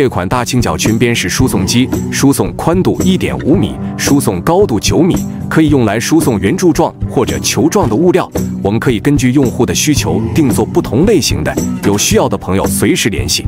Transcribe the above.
这款大倾角裙边式输送机输送宽度一点五米输送高度九米可以用来输送圆柱状或者球状的物料。我们可以根据用户的需求定做不同类型的有需要的朋友随时联系。